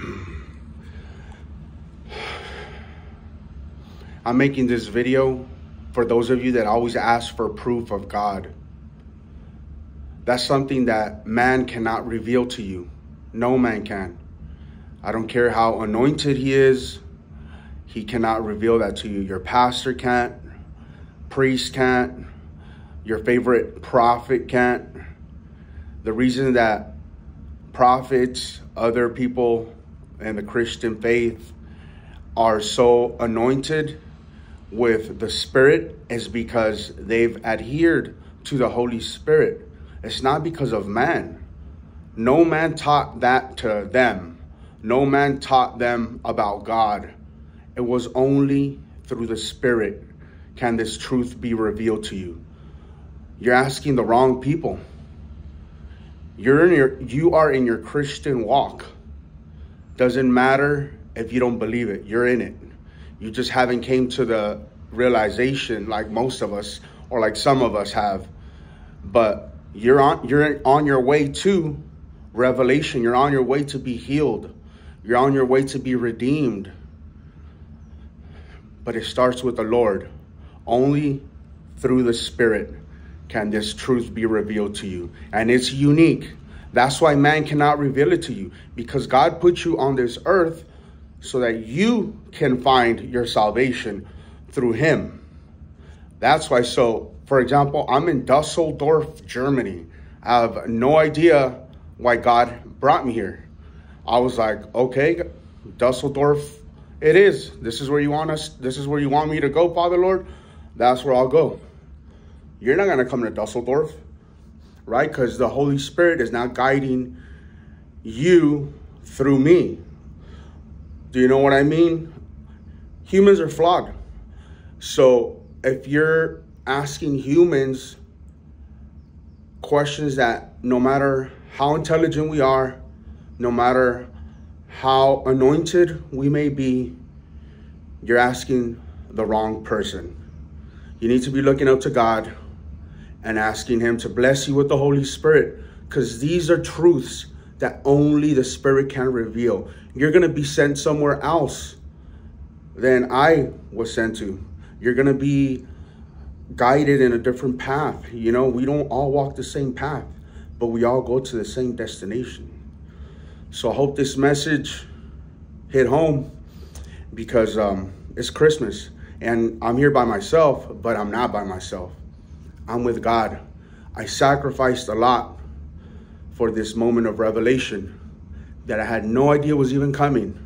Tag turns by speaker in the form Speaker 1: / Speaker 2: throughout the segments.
Speaker 1: I'm making this video for those of you that always ask for proof of God. That's something that man cannot reveal to you. No man can. I don't care how anointed he is, he cannot reveal that to you. Your pastor can't, priest can't, your favorite prophet can't. The reason that prophets, other people in the Christian faith are so anointed with the Spirit is because they've adhered to the Holy Spirit. It's not because of man. No man taught that to them. No man taught them about God. It was only through the Spirit can this truth be revealed to you. You're asking the wrong people. You're in your you are in your Christian walk. Doesn't matter if you don't believe it. You're in it. You just haven't came to the realization like most of us or like some of us have. But you're on you're on your way to revelation. You're on your way to be healed. You're on your way to be redeemed. But it starts with the Lord. Only through the Spirit can this truth be revealed to you. And it's unique. That's why man cannot reveal it to you because God put you on this earth so that you can find your salvation through him. That's why. So, for example, I'm in Dusseldorf, Germany. I have no idea why God brought me here. I was like, okay, Dusseldorf, it is. This is where you want us. This is where you want me to go, Father Lord. That's where I'll go. You're not gonna come to Dusseldorf, right? Because the Holy Spirit is not guiding you through me. Do you know what I mean? Humans are flawed. So if you're asking humans questions that no matter how intelligent we are, no matter how anointed we may be, you're asking the wrong person. You need to be looking up to God and asking Him to bless you with the Holy Spirit because these are truths that only the Spirit can reveal. You're going to be sent somewhere else than I was sent to. You're going to be guided in a different path. You know, we don't all walk the same path, but we all go to the same destination. So I hope this message hit home because um, it's Christmas and I'm here by myself, but I'm not by myself. I'm with God. I sacrificed a lot for this moment of revelation that I had no idea was even coming.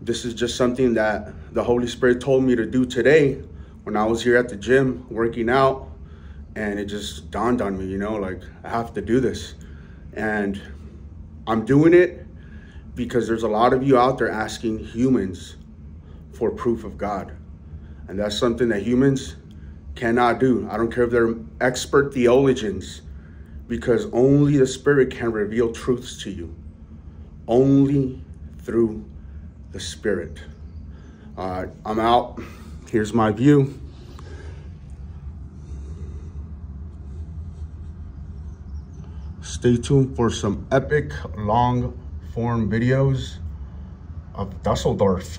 Speaker 1: This is just something that the Holy Spirit told me to do today when I was here at the gym working out. And it just dawned on me, you know, like I have to do this. And I'm doing it because there's a lot of you out there asking humans for proof of God. And that's something that humans cannot do. I don't care if they're expert theologians, because only the Spirit can reveal truths to you. Only through the Spirit. Uh, I'm out. Here's my view. Stay tuned for some epic long form videos of Dusseldorf.